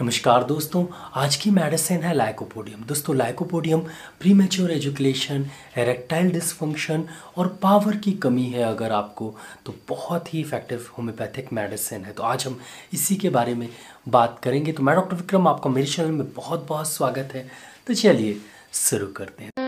नमस्कार दोस्तों, आज की मेडिसिन है लाइकोपोडियम। दोस्तों, lycopodium premature education erectile dysfunction और पावर की कमी है अगर आपको तो बहुत ही इफ़ेक्टिव होम्योपैथिक मेडिसिन है। तो आज हम इसी के बारे में बात करेंगे। तो मैं डॉक्टर विक्रम, आपका मेरे चैनल में बहुत बहुत स्वागत है। तो चलिए शुरू करते हैं।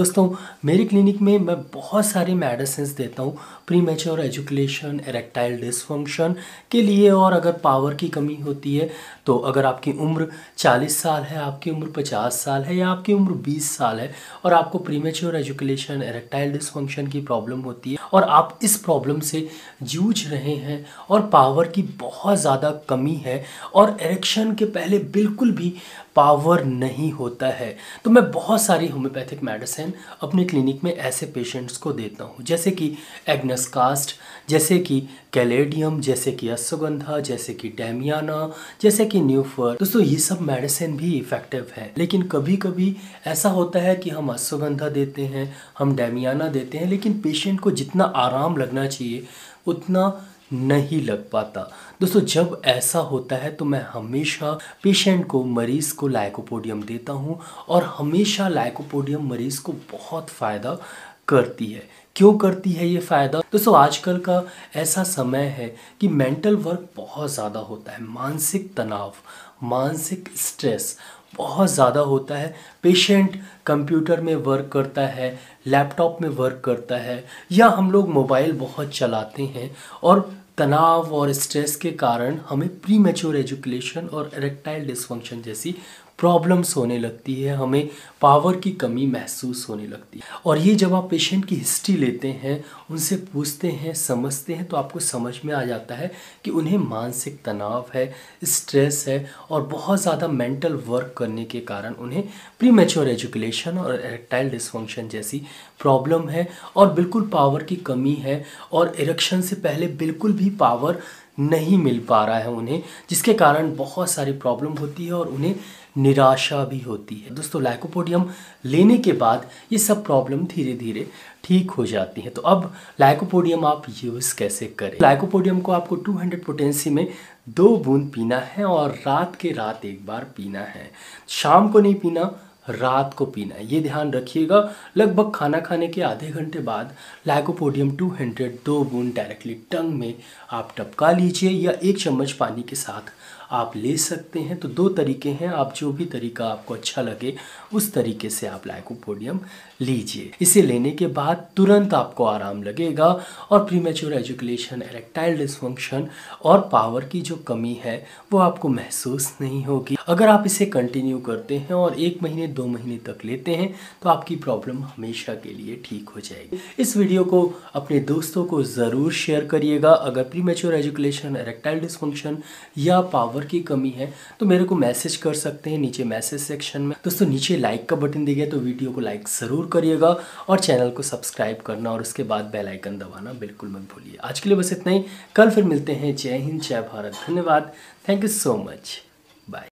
दोस्तों, मेरी क्लिनिक में मैं बहुत सारी मेडिसिन देता हूँ। Premature education erectile dysfunction के लिए और अगर पावर की कमी होती है तो अगर आपकी उम्र 40 साल है, आपकी उम्र 50 साल है या आपकी उम्र 20 साल है और आपको premature education erectile dysfunction की प्रॉब्लम होती है और आप इस प्रॉब्लम से जूझ रहे हैं और पावर की बहुत ज़्यादा कमी है और एरेक्शन के पहले बिल्कुल भी पावर नहीं होता है। तो मैं बहुत सारी होम्योपैथिक मेडिसिन अपने क्लिनिक में ऐसे पेशेंट्स को देता हूँ। जैसे कि एग्नस कास्ट, जैसे कि कैलेडियम, जैसे कि अश्वगंधा, जैसे कि डैमियाना जैसे कि न्यूफर। दोस्तों, ये सब मेडिसिन भी इफ़ेक्टिव है। लेकिन कभी कभी ऐसा होता है कि हम अश्वगंधा देते हैं, हम डैमियाना देते हैं, लेकिन पेशेंट को जितना आराम लगना चाहिए, उतना नहीं लग पाता। दोस्तों, जब ऐसा होता है तो मैं हमेशा पेशेंट को, मरीज़ को लाइकोपोडियम देता हूँ और हमेशा लाइकोपोडियम मरीज़ को बहुत फ़ायदा करती है। क्यों करती है ये फ़ायदा? दोस्तों, आजकल का ऐसा समय है कि मेंटल वर्क बहुत ज़्यादा होता है। मानसिक तनाव, मानसिक स्ट्रेस बहुत ज़्यादा होता है। पेशेंट कंप्यूटर में वर्क करता है लैपटॉप में वर्क करता है या हम लोग मोबाइल बहुत चलाते हैं और तनाव और स्ट्रेस के कारण हमें प्री मेच्योर एजुकेशन और इरेक्टाइल डिसफंक्शन जैसी प्रॉब्लम्स होने लगती है, हमें पावर की कमी महसूस होने लगती है। और ये जब आप पेशेंट की हिस्ट्री लेते हैं, उनसे पूछते हैं, समझते हैं तो आपको समझ में आ जाता है कि उन्हें मानसिक तनाव है स्ट्रेस है और बहुत ज़्यादा मेंटल वर्क करने के कारण उन्हें प्री मेच्योर एजुकेशन और इरेक्टाइल डिसफंक्शन जैसी प्रॉब्लम है। और बिल्कुल पावर की कमी है और इरेक्शन से पहले बिल्कुल भी पावर नहीं मिल पा रहा है उन्हें, जिसके कारण बहुत सारी प्रॉब्लम होती है और उन्हें निराशा भी होती है। दोस्तों लाइकोपोडियम लेने के बाद ये सब प्रॉब्लम धीरे धीरे ठीक हो जाती है। तो अब लाइकोपोडियम आप यूज़ कैसे करें? लाइकोपोडियम को आपको 200 पोटेंसी में दो बूंद पीना है और रात के रात एक बार पीना है। शाम को नहीं पीना रात को पीना है। ये ध्यान रखिएगा, लगभग खाना खाने के आधे घंटे बाद लाइकोपोडियम 200 दो बूंद डायरेक्टली टंग में आप टपका लीजिए या एक चम्मच पानी के साथ आप ले सकते हैं। तो दो तरीके हैं, आप जो भी तरीका आपको अच्छा लगे, उस तरीके से आप लाइकोपोडियम लीजिए। इसे लेने के बाद तुरंत आपको आराम लगेगा और प्रीमेच्योर एजुकेशन एरेक्टाइल डिसफंक्शन और पावर की जो कमी है, वो आपको महसूस नहीं होगी। अगर आप इसे कंटिन्यू करते हैं और एक महीने दो महीने तक लेते हैं तो आपकी प्रॉब्लम हमेशा के लिए ठीक हो जाएगी। इस वीडियो को अपने दोस्तों को ज़रूर शेयर करिएगा। अगर प्रीमेच्योर एजुकेशन एरेक्टाइल डिसफंक्शन या पावर की कमी है तो मेरे को मैसेज कर सकते हैं नीचे मैसेज सेक्शन में। दोस्तों, नीचे लाइक का बटन दिया तो वीडियो को लाइक ज़रूर करिएगा और चैनल को सब्सक्राइब करना और उसके बाद बेल आइकन दबाना बिल्कुल मत भूलिए। आज के लिए बस इतना ही। कल फिर मिलते हैं। जय हिंद, जय भारत। धन्यवाद। Thank you so much bye